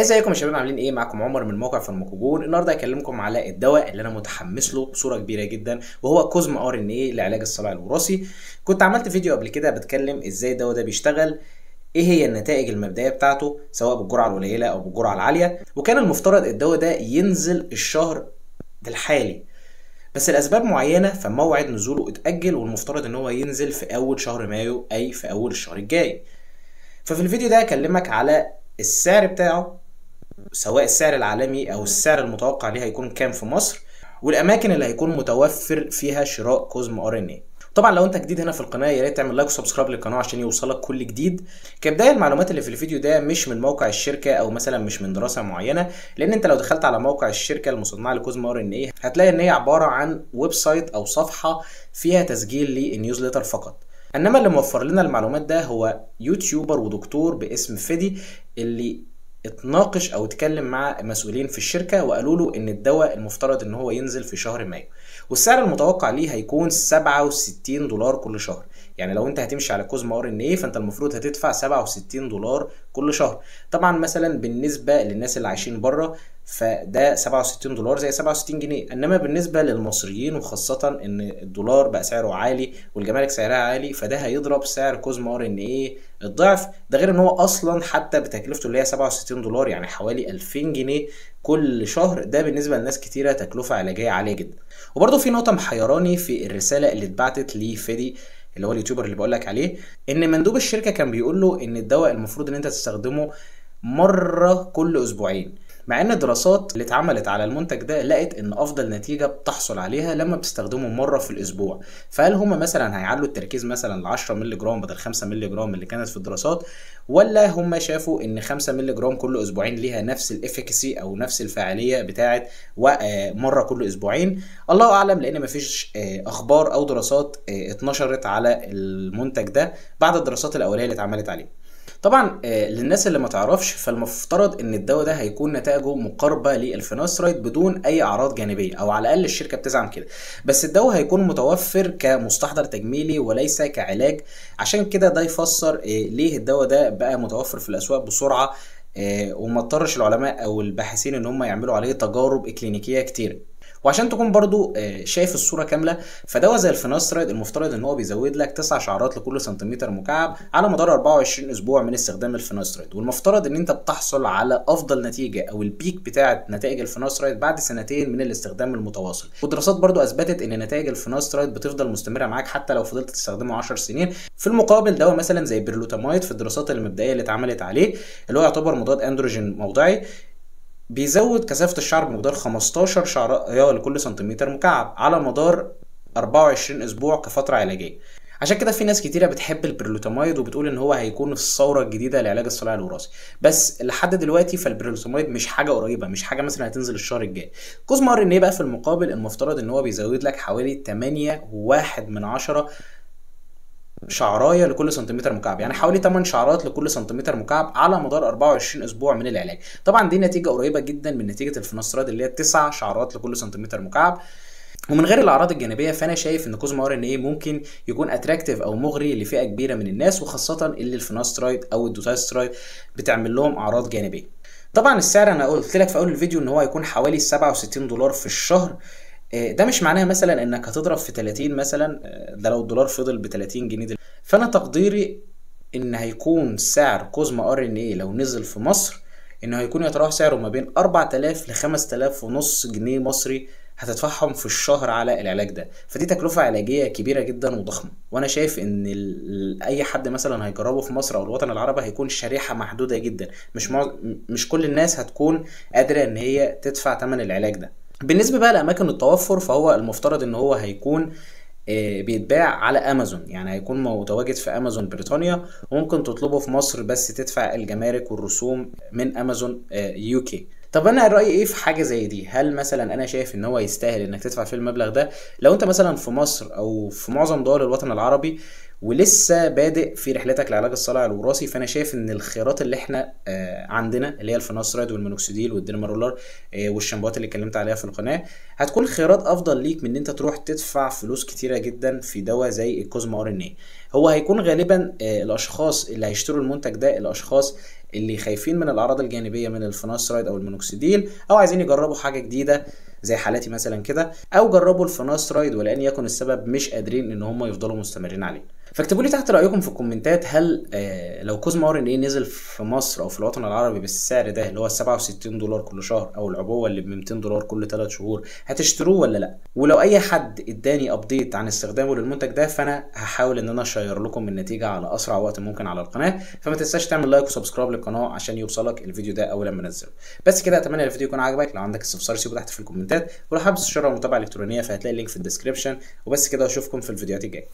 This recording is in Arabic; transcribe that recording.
ازيكم يا شباب؟ عاملين إيه؟ معاكم عمر من موقع فارماكوجون النهارده هكلمكم على الدواء اللي أنا متحمس له بصورة كبيرة جدا وهو CosmeRNA لعلاج الصلع الوراثي. كنت عملت فيديو قبل كده بتكلم إزاي الدواء ده بيشتغل إيه هي النتائج المبدئية بتاعته سواء بالجرعة القليلة أو بالجرعة العالية. وكان المفترض الدواء ده ينزل الشهر الحالي. بس لأسباب معينة فموعد نزوله اتأجل والمفترض ان هو ينزل في أول شهر مايو أي في أول الشهر الجاي. ففي الفيديو ده هكلمك على السعر بتاعه سواء السعر العالمي أو السعر المتوقع ليه هيكون كام في مصر والأماكن اللي هيكون متوفر فيها شراء CosmeRNA طبعا لو أنت جديد هنا في القناة يا ريت تعمل like و subscribe للقناة عشان يوصلك كل جديد. كبداية المعلومات اللي في الفيديو ده مش من موقع الشركة أو مثلا مش من دراسة معينة لأن أنت لو دخلت على موقع الشركة المصنعة ل CosmeRNA هتلاقي إن هي عبارة عن website أو صفحة فيها تسجيل لل newsletter فقط. إنما اللي موفر لنا المعلومات ده هو YouTuber ودكتور باسم فيدي اللي اتناقش أو اتكلم مع مسؤولين في الشركة وقالوا له إن الدواء المفترض إن هو ينزل في شهر مايو. والسعر المتوقع ليه هيكون 67 دولار كل شهر. يعني لو أنت هتمشي على CosmeRNA فأنت المفروض هتدفع 67 دولار كل شهر. طبعا مثلا بالنسبة للناس اللي عايشين بره فده 67 دولار زي 67 جنيه. إنما بالنسبة للمصريين وخاصة إن الدولار بقى سعره عالي والجمارك سعرها عالي فده هيضرب سعر CosmeRNA الضعف. ده غير إن هو أصلا حتى بتكلفته اللي هي 67 دولار يعني حوالي 2000 جنيه كل شهر. ده بالنسبة لناس كتيرة تكلفة علاجية عالية جدا. وبرده في نقطة محيراني في الرسالة اللي اتبعتت لفيدي اللي هو اليوتيوبر اللي بقول لك عليه إن مندوب الشركة كان بيقول له إن الدواء المفروض إن أنت تستخدمه مرة كل أسبوعين. مع إن الدراسات اللي اتعملت على المنتج ده لقت إن أفضل نتيجة بتحصل عليها لما بتستخدمه مرة في الأسبوع. فهل هم مثلا هيعلوا التركيز مثلا ل 10 مللي جرام بدل 5 مللي جرام اللي كانت في الدراسات ولا هم شافوا إن 5 مللي جرام كل أسبوعين ليها نفس ال efficacy أو نفس الفاعلية بتاعه مرة كل أسبوعين؟ الله أعلم لأن مفيش أخبار أو دراسات اتنشرت على المنتج ده بعد الدراسات الأولية اللي اتعملت عليه. طبعا للناس اللي ما تعرفش فالمفترض إن الدواء ده هيكون نتائجه مقاربة لل finasteride بدون أي أعراض جانبية أو على الأقل الشركة بتزعم كده. بس الدواء هيكون متوفر كمستحضر تجميلي وليس كعلاج. عشان كده ده يفسر ليه الدواء ده بقى متوفر في الأسواق بسرعة. وما اضطرش العلماء أو الباحثين إن هم يعملوا عليه تجارب إكلينيكية كتير. وعشان تكون برضو شايف الصورة كاملة فدواء زي الفينوسترايد المفترض إن هو بيزود لك 9 شعرات لكل سنتيمتر مكعب على مدار 24 أسبوع من استخدام الفينوسترايد والمفترض إن أنت بتحصل على أفضل نتيجة أو ال peak بتاعة نتائج الفينوسترايد بعد سنتين من الاستخدام المتواصل. والدراسات برضو أثبتت إن نتائج الفينوسترايد بتفضل مستمرة معاك حتى لو فضلت تستخدمه 10 سنين. في المقابل دواء مثلا زي بيرلوتامايد في الدراسات المبدئية اللي اتعملت عليه اللي هو يعتبر مضاد أندروجين موضعي. بيزود كثافة الشعر بمقدار 15 شعراية لكل سنتيمتر مكعب على مدار 24 أسبوع كفترة علاجية. عشان كده في ناس كتيرة بتحب البرلوتامايد وبتقول إن هو هيكون الثورة الجديدة لعلاج الصلع الوراثي. بس لحد دلوقتي فالبرلوتامايد مش حاجة قريبة مش حاجة مثلا هتنزل الشهر الجاي. CosmeRNA بقى في المقابل المفترض إن هو بيزود لك حوالي 8 واحد من عشرة شعرايه لكل سنتيمتر مكعب يعني حوالي 8 شعرات لكل سنتيمتر مكعب على مدار 24 أسبوع من العلاج. طبعا دي نتيجة قريبة جدا من نتيجة الفينوستراد اللي هي 9 شعرات لكل سنتيمتر مكعب. ومن غير الأعراض الجانبية فأنا شايف إن CosmeRNA ممكن يكون attractive أو مغري لفئة كبيرة من الناس وخاصة اللي الفينوسترايد أو الدوتاسترايد بتعمل لهم أعراض جانبية. طبعا السعر أنا قلت لك في أول الفيديو إن هو هيكون حوالي 67 دولار في الشهر. ده مش معناها مثلا إنك هتضرب في 30 مثلا ده لو الدولار فضل ب 30 جنيه دل... فأنا تقديري إن هيكون سعر كوزما آر إن إيه لو نزل في مصر إنه هيكون يتراوح سعره ما بين 4000 ل 5000 ونص جنيه مصري هتدفعهم في الشهر على العلاج ده. فدي تكلفة علاجية كبيرة جدا وضخمة. وأنا شايف إن أي حد مثلا هيجربه في مصر أو الوطن العربي هيكون شريحة محدودة جدا. مش مع... مش كل الناس هتكون قادرة إن هي تدفع ثمن العلاج ده. بالنسبة بقى لأماكن التوفر فهو المفترض إن هو هيكون بيتباع على أمازون. يعني هيكون متواجد في أمازون بريطانيا. وممكن تطلبه في مصر بس تدفع الجمارك والرسوم من أمازون UK. طب أنا رأيي إيه في حاجة زي دي؟ هل مثلا أنا شايف إن هو يستاهل إنك تدفع فيه المبلغ ده؟ لو أنت مثلا في مصر أو في معظم دول الوطن العربي ولسه بادئ في رحلتك لعلاج الصلع الوراثي. فأنا شايف إن الخيارات اللي إحنا آه عندنا اللي هي الفينوسترايد والمينوكسيديل وال dermaroller آه والشامبوات اللي اتكلمت عليها في القناة هتكون خيارات أفضل ليك من إن أنت تروح تدفع فلوس كتيرة جدا في دواء زي ال CosmeRNA هو هيكون غالبا آه الأشخاص اللي هيشتروا المنتج ده الأشخاص اللي خايفين من الأعراض الجانبية من الفيناسترايد أو المونوكسيديل أو عايزين يجربوا حاجة جديدة زي حالاتي مثلا كده أو جربوا الفيناسترايد وأيا يكن السبب مش قادرين إن هم يفضلوا مستمرين عليه. فاكتبوا لي تحت رأيكم في الكومنتات هل آه لو CosmeRNA نزل في مصر أو في الوطن العربي بالسعر ده اللي هو 67 دولار كل شهر أو العبوة اللي ب 200 دولار كل 3 شهور هتشتروه ولا لأ؟ ولو أي حد إداني update عن استخدامه للمنتج ده فأنا هحاول إن أنا أشير لكم النتيجة على أسرع وقت ممكن على القناة. فما تنساش تعمل like و subscribe للقناة عشان يوصلك الفيديو ده أول ما أنزله. بس كده أتمنى الفيديو يكون عجبك لو عندك استفسار سيبه تحت في الكومنتات. ولو حابب تشترك متابعة إلكترونية فهتلاقي ال link في ال description وبس كده أشوفكم في الفيديوهات الجاية.